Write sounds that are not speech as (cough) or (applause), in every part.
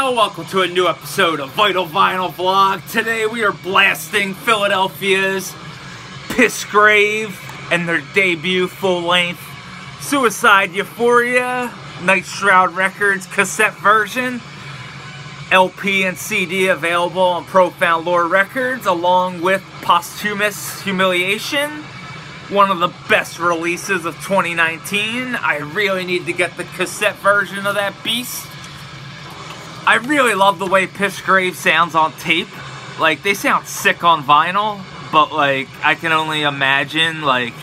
Chanel. Welcome to a new episode of Vital Vinyl Vlog. Today we are blasting Philadelphia's Pissgrave and their debut full-length Suicide Euphoria Night Shroud Records cassette version. LP and CD available on Profound Lore Records along with Posthumous Humiliation one of the best releases of 2019. I really need to get the cassette version of that beast. I really love the way Pissgrave sounds on tape. Like, they sound sick on vinyl, but, like, I can only imagine, like,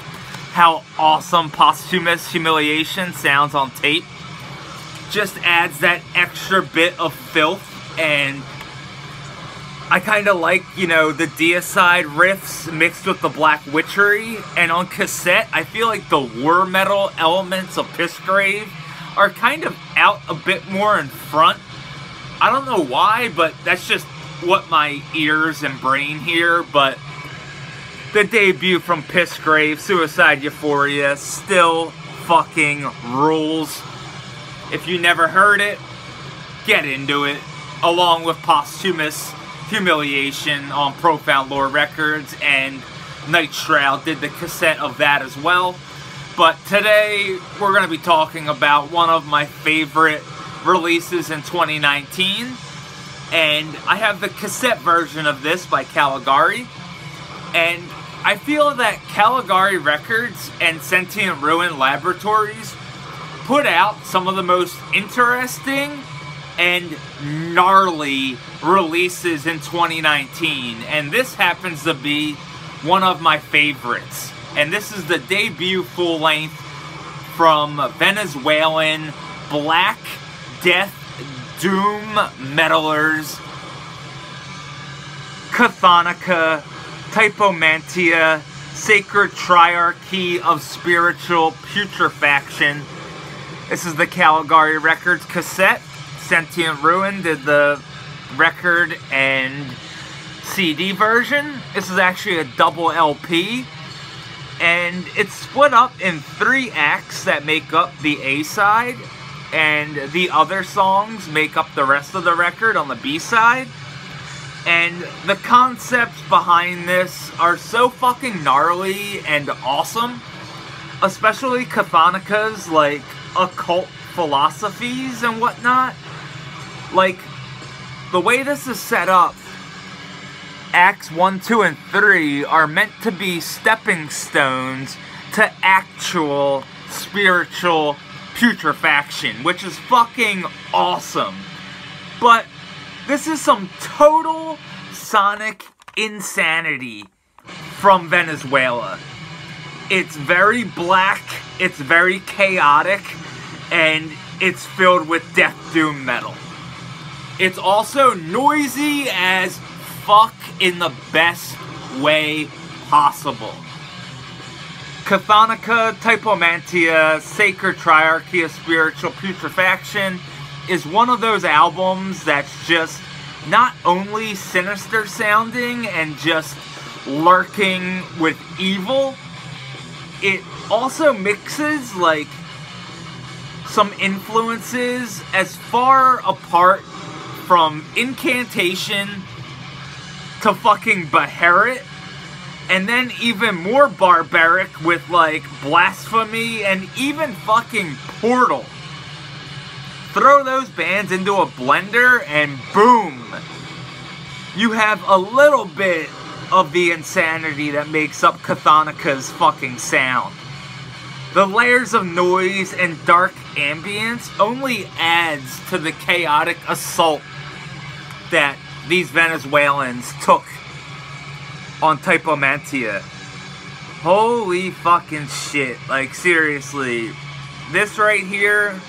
how awesome Posthumous Humiliation sounds on tape. Just adds that extra bit of filth and I kind of like, you know, the deicide riffs mixed with the black witchery. And on cassette, I feel like the war metal elements of Pissgrave are kind of out a bit more in front. I don't know why, but that's just what my ears and brain hear. But the debut from Pissgrave, Suicide Euphoria, still fucking rules. If you never heard it, get into it. Along with Posthumous Humiliation on Profound Lore Records, and Night Shroud did the cassette of that as well. But today, we're going to be talking about one of my favorite releases in 2019. And I have the cassette version of this by Caligari. And I feel that Caligari Records and Sentient Ruin Laboratories put out some of the most interesting and gnarly releases in 2019. And this happens to be one of my favorites. And this is the debut full length from Venezuelan Black Death Doom Metalers Cthonica Typhomanteia Sacred Triarchy of Spiritual Putrefaction. This is the Caligari Records cassette. Sentient Ruin did the record and CD version. This is actually a double LP. And it's split up in three acts that make up the A side. And the other songs make up the rest of the record on the B side. And the concepts behind this are so fucking gnarly and awesome. Especially Cthonica's, like, occult philosophies and whatnot like, the way this is set up, Acts 1, 2, and 3 are meant to be stepping stones to actual spiritual putrefaction, which is fucking awesome. But this is some total sonic insanity from Venezuela. It's very black, it's very chaotic, and it's filled with death doom metal. It's also noisy as fuck in the best way possible. Cthonica Typhomanteia Sacred Triarchy of Spiritual Putrefaction is one of those albums that's just not only sinister sounding and just lurking with evil, it also mixes like some influences as far apart from incantation to fucking Beherit, and then even more barbaric with like blasphemy and even fucking Portal. Throw those bands into a blender and boom! You have a little bit of the insanity that makes up Cthonica's fucking sound. The layers of noise and dark ambience only adds to the chaotic assault that these Venezuelans took on Typhomanteia. Holy fucking shit. Like, seriously. This right here,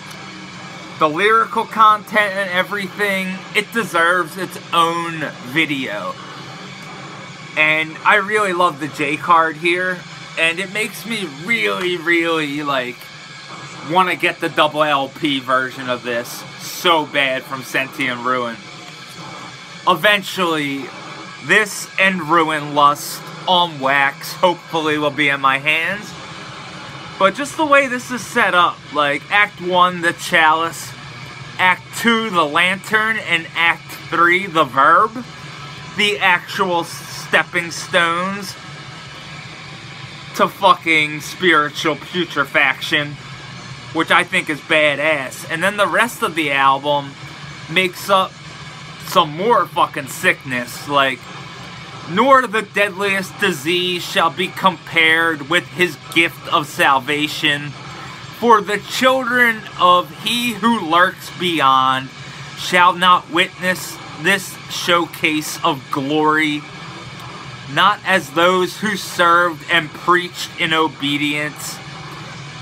the lyrical content and everything, it deserves its own video. And I really love the J card here. And it makes me really, really, like, want to get the double LP version of this so bad from Sentient Ruin eventually, this and Ruin Lust on wax hopefully will be in my hands. But just the way this is set up, like Act 1, the Chalice, Act 2, The Lantern, and Act 3, The Verb. The actual stepping stones to fucking spiritual putrefaction, which I think is badass. And then the rest of the album makes up some more fucking sickness, like nor the deadliest disease shall be compared with his gift of salvation. For the children of he who lurks beyond shall not witness this showcase of glory, not as those who served and preached in obedience.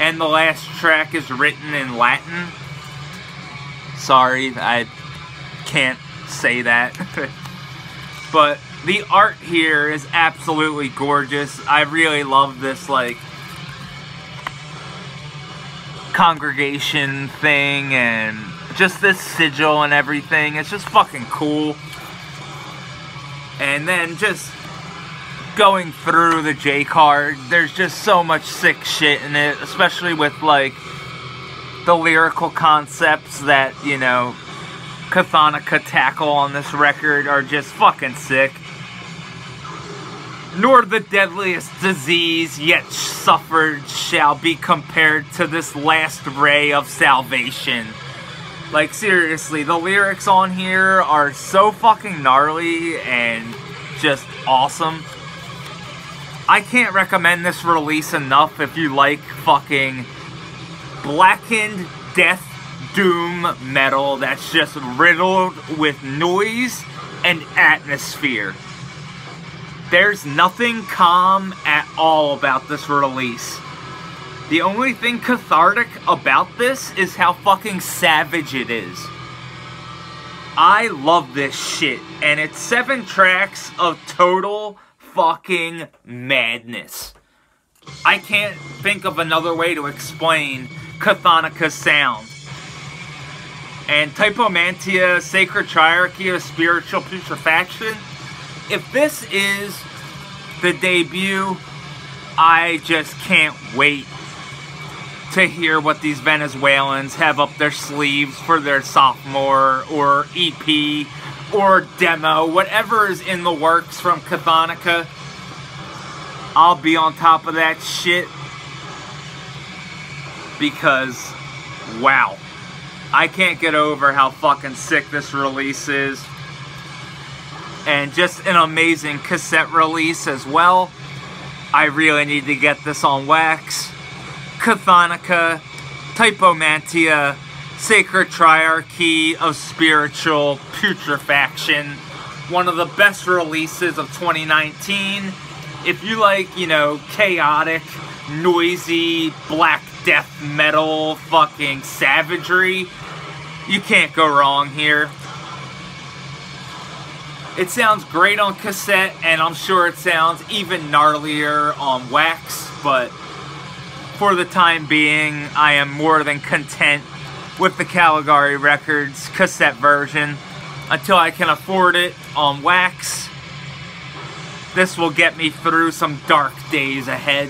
And the last track is written in Latin. Sorry, I can't say that. (laughs) but the art here is absolutely gorgeous. I really love this, like, congregation thing and just this sigil and everything. It's just fucking cool. And then just going through the J card, there's just so much sick shit in it, especially with like the lyrical concepts that, you know, Cthonica tackle on this record are just fucking sick nor the deadliest disease yet suffered shall be compared to this last ray of salvation. Like, seriously, the lyrics on here are so fucking gnarly and just awesome. I can't recommend this release enough if you like fucking blackened death doom metal that's just riddled with noise and atmosphere. There's nothing calm at all about this release. The only thing cathartic about this is how fucking savage it is. I love this shit, and it's seven tracks of total fucking madness. I can't think of another way to explain Cthonica's sound. And Typhomanteia, Sacred Triarchy of Spiritual Putrefaction, if this is the debut, I just can't wait to hear what these Venezuelans have up their sleeves for their sophomore or EP or demo, whatever is in the works from Cthonica. I'll be on top of that shit because, wow. I can't get over how fucking sick this release is and just an amazing cassette release as well. I really need to get this on wax. Cthonica, Typhomanteia, Sacred Triarchy of Spiritual Putrefaction. One of the best releases of 2019. If you like, you know, chaotic, noisy, black death metal, fucking savagery, you can't go wrong here. It sounds great on cassette, and I'm sure it sounds even gnarlier on wax, but for the time being, I am more than content with the Caligari Records cassette version until I can afford it on wax. This will get me through some dark days ahead.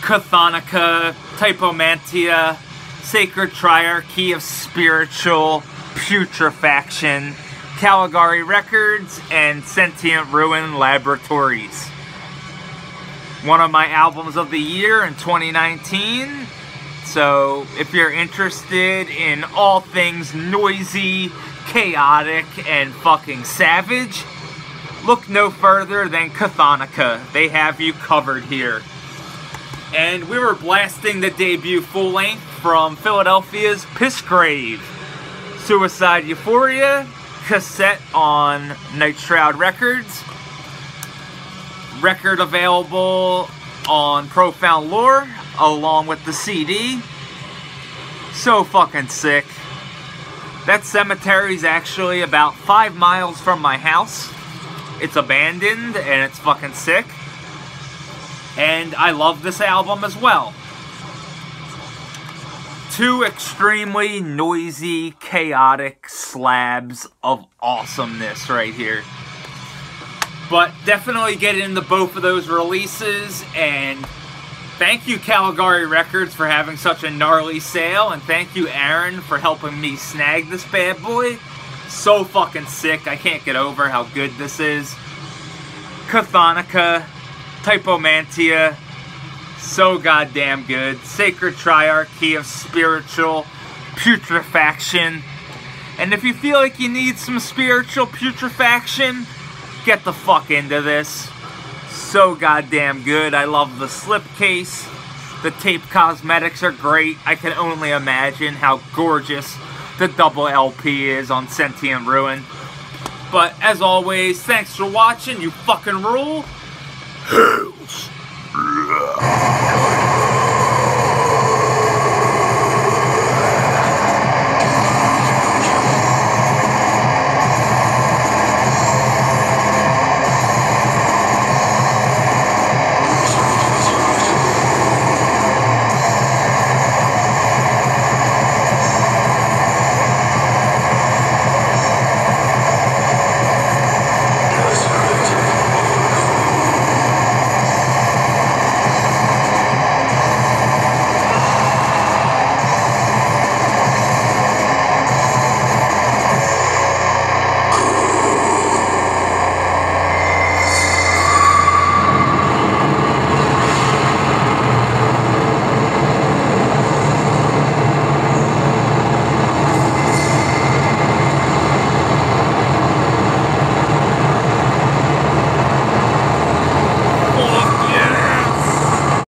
Cthonica, Typhomanteia, Sacred Triarchy of Spiritual, Putrefaction, Caligari Records, and Sentient Ruin Laboratories. One of my albums of the year in 2019. So if you're interested in all things noisy, chaotic, and fucking savage, look no further than Cthonica. They have you covered here. And we were blasting the debut full length from Philadelphia's Pissgrave. Suicide Euphoria cassette on Night Shroud Records. Record available on Profound Lore along with the CD. So fucking sick. That cemetery is actually about five miles from my house. It's abandoned and it's fucking sick. And I love this album as well two extremely noisy, chaotic slabs of awesomeness right here. But definitely get into both of those releases and Thank you, Caligari Records, for having such a gnarly sale, and thank you, Aaron, for helping me snag this bad boy. So fucking sick. I can't get over how good this is. Cthonica, Typhomanteia, so goddamn good. Sacred Triarchy of Spiritual Putrefaction. And if you feel like you need some spiritual putrefaction, get the fuck into this so goddamn good. I love the slipcase. The tape cosmetics are great. I can only imagine how gorgeous the double LP is on Sentient Ruin. But as always, thanks for watching. You fucking rule. (laughs)